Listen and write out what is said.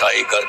tiger